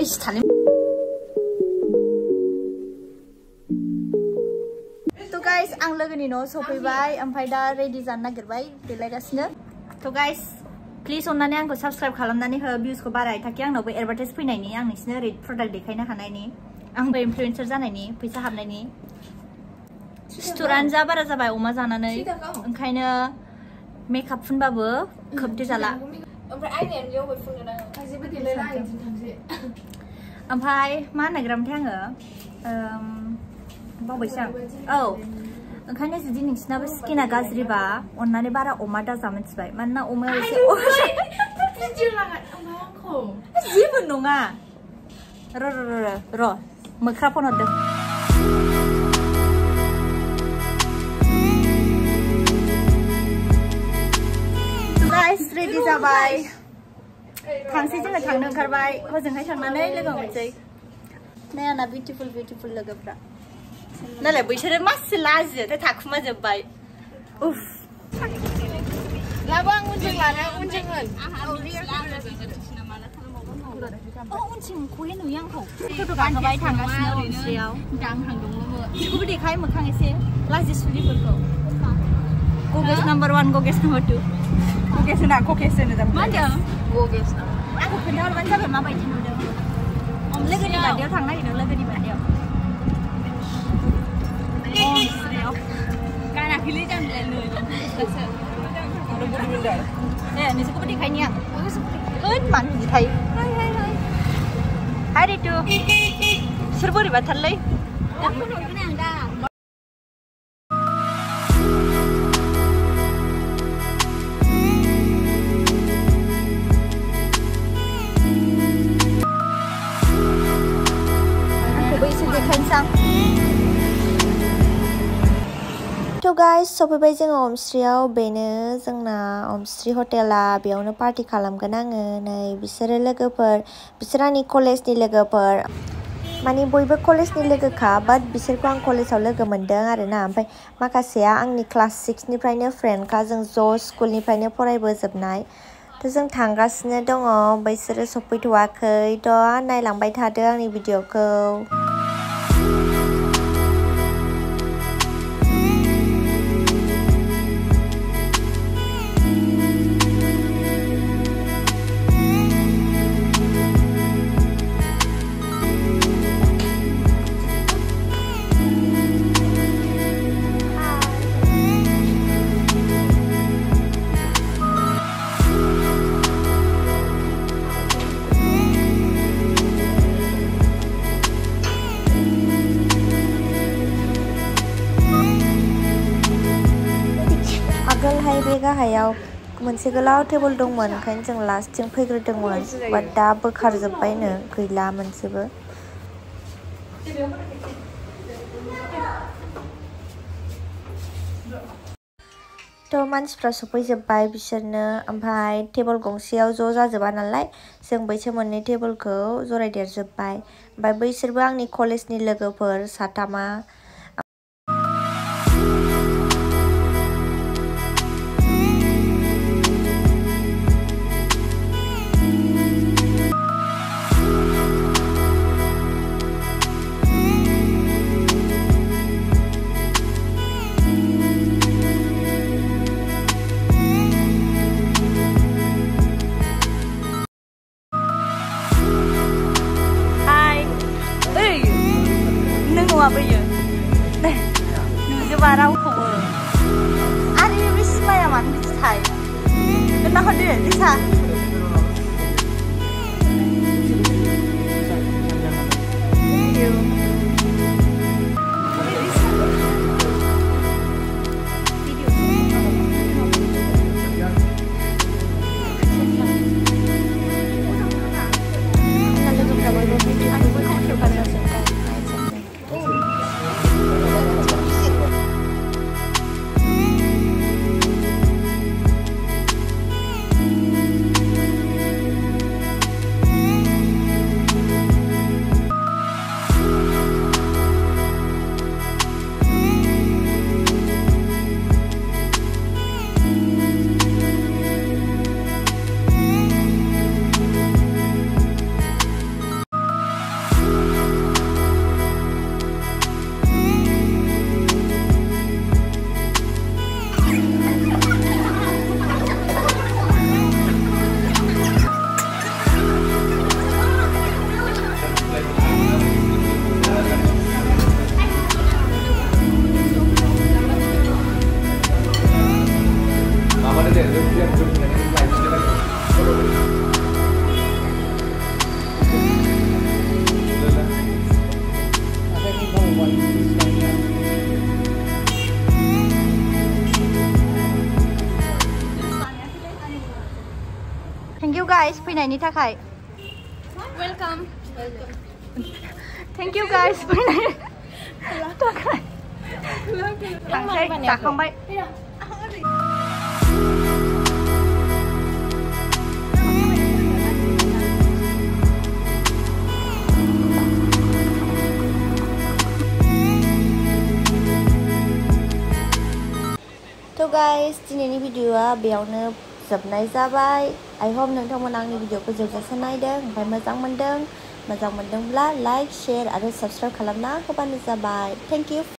इस थाले तो गाइस आं लोगोनि न'आव सफैबाय ओमफ्राय दा रेडि जानो नागिरबाय देलायगासिनो। तो गाइस प्लिज अननानै आंखौ साबस्क्राइब खालामनानै हो। भिउसखौ बाराय थाखि आंनावबो एडभार्टाइज फैनायनि आं नोंसिनो ओरै प्रडाक्ट देखायनो हानायनि आंबो इनफ्लुएन्सार जानायनि फैसा हाबनायनि। सिथुरानो जा बारा जाबाय अमा जानानै। ओंखायनो मेकआप फुनबाबो खोबदे जाला। ओमफ्राय आइनायानो बेयाव फुनगोन आङो। खायसेबो देलायला आं बिदिनो थांसै ओमफ्राय मा होननायग्रामथाय आङो ओम, बावबायसो आं औ ओंखायनो जुदि नोंसिनाबो स्किना गाज्रिबा अननानै बारा अमा दाजा मिथिबाय मानोना अमायाव एसे भिडिअ लागोन ओमफ्राय आंखौ जेबो नङा र' र' र' र' र' मोख्रा फन हरदों गाइस रेडि जाबाय थांसै जोङो थांनो ओंखारबाय हजोंहाय थांनानै लोगो मोनसै नै आंना बिउटिफुल बिउटिफुल लोगोफ्रा नालाय बैसोरो मासि लाजियो थाखुमा जोब्बाय उफ लाबो आं उनजों लानो उनजों होन उनथिं खहे नुयो आंखौ फट' गाखोबाय थांगासिनो हमस्रियाव दां थांदोंमोन बिखौबो देखाय मोखां एसे लाजि सुलिफोरखौ गगेस number one गगेस number two Go guess nak, go guess ni dah. Mana? Go guess nak. Aku kenal macam apa mabai jenuh dah. Om lagi ni badia thang lain lagi ni badia. Oh, snail. Kan aku lihat jam lalu. Rasa. Ada bulu benda. Eh, ni suka pedik kainya. Aku suka. Kan man di thai. Hai hai hai. Hari tu. Serbu ribat thallai. Aku nak kena dah. guys so ไปๆจังอมสรีเอาเบเนจังนาอมสรีโฮเทลาเบียวนปาร์ตี้คาลัมกันนั่งในบิสเระเลกเปอร์บิสรานิโคเลสนิเลกเปอร์มันนี่บอยเบอร์โคเลสนิเลกค่ะบัดบิสเระกวางโคเลสเอาเลกมันเดิงอะไรนะไปมาคาเซียอังนี่คลาสสิกนี่ไปเนี่ยเฟรนด์ค่ะจังโจสกูลนี่ไปเนี่ยพอไรเบอร์สับไหนถ้าจังทางกัสเนี่ยดองอ๋บิสเระสบไปถวร์เคยดอนในหลังใบทาเดิงนี่วิดีโอเกิล बे गाहायाव मोनसे गोलाव table दंमोन ओंखायनो जों लास्टथिं फैग्रोदोंमोन बाट दा बोखारजोब्बायनो गैला मोनसेबो थ' मानसिफ्रा सफैजोब्बाय बिसोरनो ओमफ्राय टेबोल गंसेयाव ज' जाजोबा नालाय जों बैसोर मोननै टेबोलखौ जरायदेरजोब्बाय ओमफ्राय बैसोरबो आंनि कलेजनि लोगोफोर साथामा habıyor. Nuri bara okuyor. Ani bir şey yapamam bir tay. Ben ne kadar bir tay. Thank you guys. Pinay ni Takai. Welcome. Welcome. Thank you guys. Pinay. Takai. Tak, tak, tak, tak, tak, guys दिनैनि भिडिअआ बेयावनो जोबनाय जाबाय आइ hope नोंथांमोना आंनि भिडिअखौ जोबजासे नायदों ओमफ्राय मोजां मोनदों मोजां मोनदोंब्ला लाइक शेयार आरो साबस्क्राइब खालामना होबानो जाबाय थेंक इउ